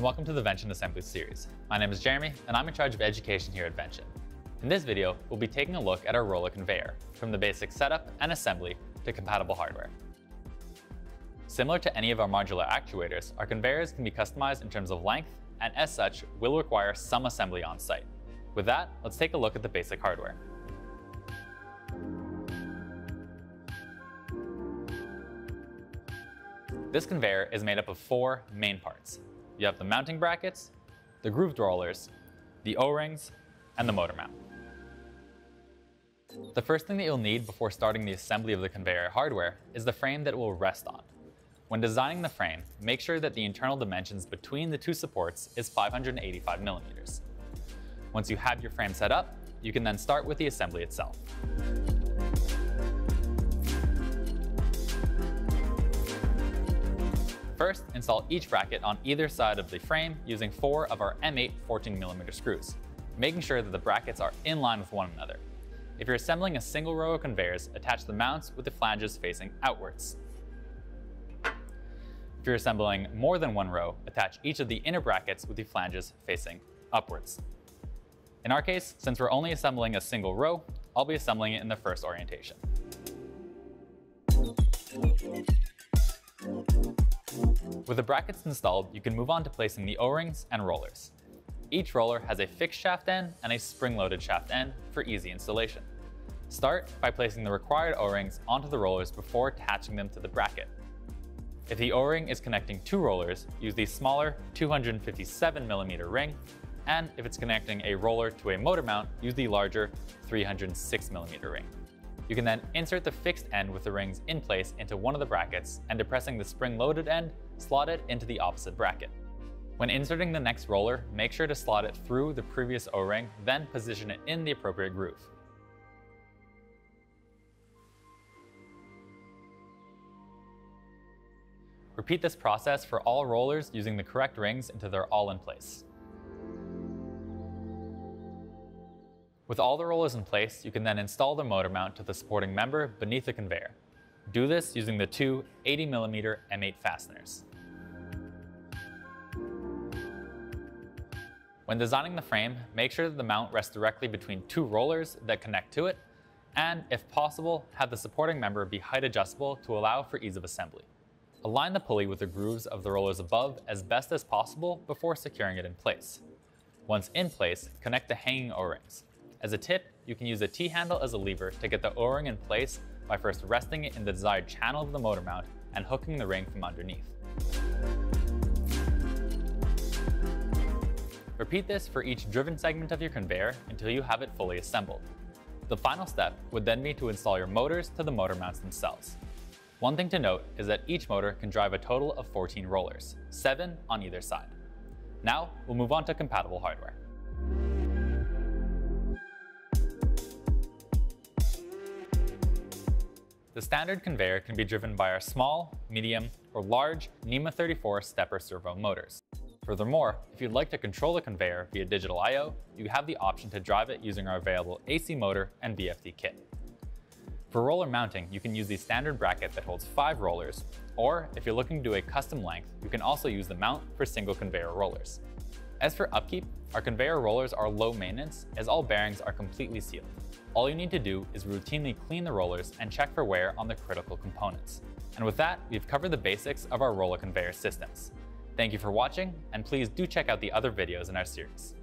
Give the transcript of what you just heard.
welcome to the Vention Assembly series. My name is Jeremy, and I'm in charge of education here at Vention. In this video, we'll be taking a look at our roller conveyor, from the basic setup and assembly to compatible hardware. Similar to any of our modular actuators, our conveyors can be customized in terms of length, and as such, will require some assembly on site. With that, let's take a look at the basic hardware. This conveyor is made up of four main parts. You have the mounting brackets, the grooved rollers, the O-rings, and the motor mount. The first thing that you'll need before starting the assembly of the conveyor hardware is the frame that it will rest on. When designing the frame, make sure that the internal dimensions between the two supports is 585 millimeters. Once you have your frame set up, you can then start with the assembly itself. First, install each bracket on either side of the frame using four of our M8 14mm screws, making sure that the brackets are in line with one another. If you're assembling a single row of conveyors, attach the mounts with the flanges facing outwards. If you're assembling more than one row, attach each of the inner brackets with the flanges facing upwards. In our case, since we're only assembling a single row, I'll be assembling it in the first orientation. With the brackets installed, you can move on to placing the O-rings and rollers. Each roller has a fixed shaft end and a spring-loaded shaft end for easy installation. Start by placing the required O-rings onto the rollers before attaching them to the bracket. If the O-ring is connecting two rollers, use the smaller 257mm ring, and if it's connecting a roller to a motor mount, use the larger 306mm ring. You can then insert the fixed end with the rings in place into one of the brackets and depressing the spring-loaded end, slot it into the opposite bracket. When inserting the next roller, make sure to slot it through the previous O-ring, then position it in the appropriate groove. Repeat this process for all rollers using the correct rings until they're all in place. With all the rollers in place, you can then install the motor mount to the supporting member beneath the conveyor. Do this using the two 80mm M8 fasteners. When designing the frame, make sure that the mount rests directly between two rollers that connect to it, and if possible, have the supporting member be height adjustable to allow for ease of assembly. Align the pulley with the grooves of the rollers above as best as possible before securing it in place. Once in place, connect the hanging O-rings. As a tip, you can use a T-handle as a lever to get the O-ring in place by first resting it in the desired channel of the motor mount and hooking the ring from underneath. Repeat this for each driven segment of your conveyor until you have it fully assembled. The final step would then be to install your motors to the motor mounts themselves. One thing to note is that each motor can drive a total of 14 rollers, 7 on either side. Now, we'll move on to compatible hardware. The standard conveyor can be driven by our small, medium, or large NEMA 34 stepper servo motors. Furthermore, if you'd like to control the conveyor via digital I.O., you have the option to drive it using our available AC motor and VFD kit. For roller mounting, you can use the standard bracket that holds five rollers, or if you're looking to do a custom length, you can also use the mount for single conveyor rollers. As for upkeep, our conveyor rollers are low maintenance as all bearings are completely sealed. All you need to do is routinely clean the rollers and check for wear on the critical components. And with that, we've covered the basics of our roller conveyor systems. Thank you for watching, and please do check out the other videos in our series.